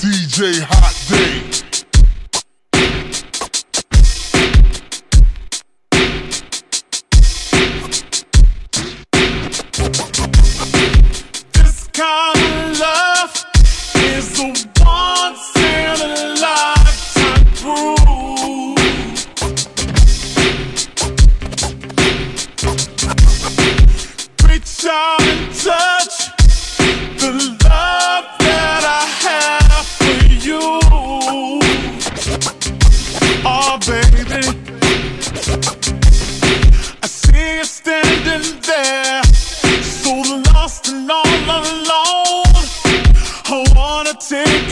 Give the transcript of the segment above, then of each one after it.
DJ Hot Day.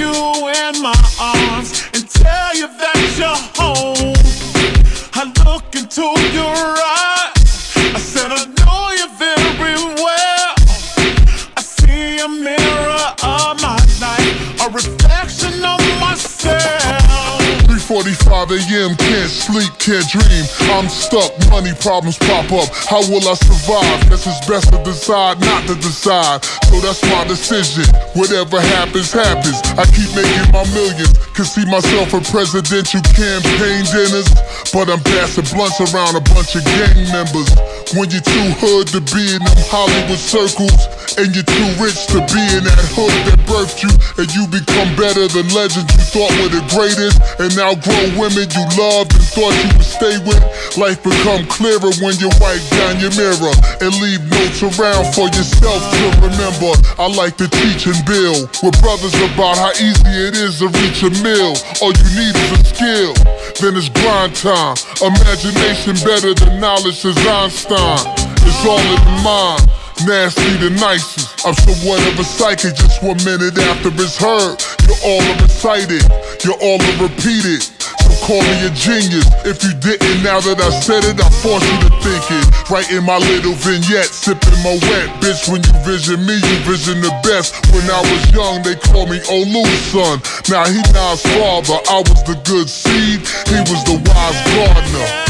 You in my arms and tell you that you're home. I look into your eyes, 3:45 a.m. Can't sleep, can't dream. I'm stuck, money problems pop up. How will I survive? Guess it's best to decide not to decide. So that's my decision. Whatever happens, happens. I keep making my millions. Can see myself in presidential campaign dinners, but I'm passing blunts around a bunch of gang members. When you're too hood to be in them Hollywood circles, and you're too rich to be in that hood that birthed you, and you become better than legends you thought were the greatest, and now grown women you loved and thought you would stay with. Life become clearer when you wipe down your mirror and leave notes around for yourself to remember. I like to teach and build with brothers about how easy it is to reach a mill. All you need is a skill, then it's grind time. Imagination better than knowledge is Einstein. It's all in the mind. Nasty the nicest. I'm so whatever psychic just one minute after it's heard. You're all a recited, you're all a repeated. Call me a genius. If you didn't, now that I said it, I force you to think it. Writing my little vignette, sipping my wet. Bitch, when you vision me, you vision the best. When I was young, they called me Olu's son. Now he Nas father. I was the good seed, he was the wise gardener.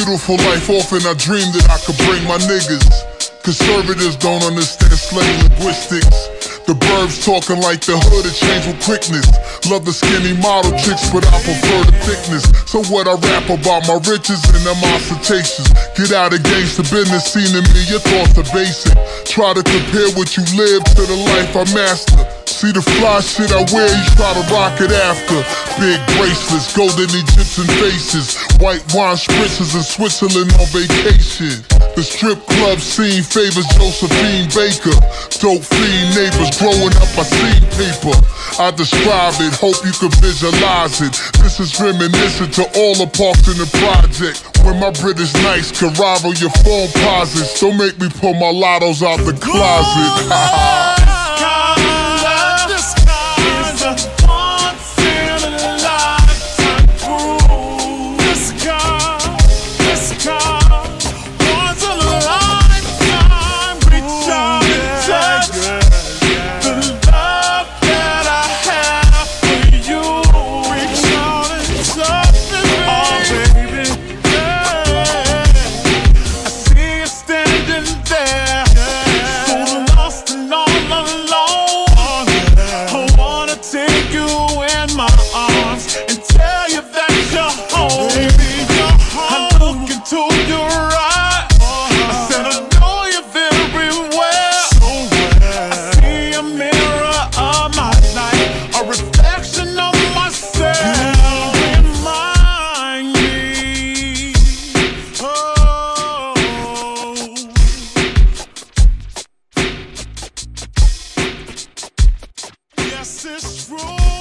Beautiful life, often I dreamed that I could bring my niggas. Conservatives don't understand slang linguistics. The burbs talking like the hood, it changed with quickness. Love the skinny model chicks, but I prefer the thickness. So what I rap about my riches and them ostentations. Get out of gangster business, seen in me, your thoughts are basic. Try to compare what you live to the life I master. See the fly shit I wear, you try to rock it after. Big bracelets, golden Egyptian faces, white wine spritzes in Switzerland on vacation. The strip club scene favors Josephine Baker. Dope fiend neighbors growing up, I seen paper. I describe it, hope you can visualize it. This is reminiscent to all the parks in the project. When my British Knights can rival your phone posits. Don't make me pull my lottos out the closet. This is true.